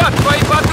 Вот твои патроны!